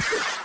Yeah.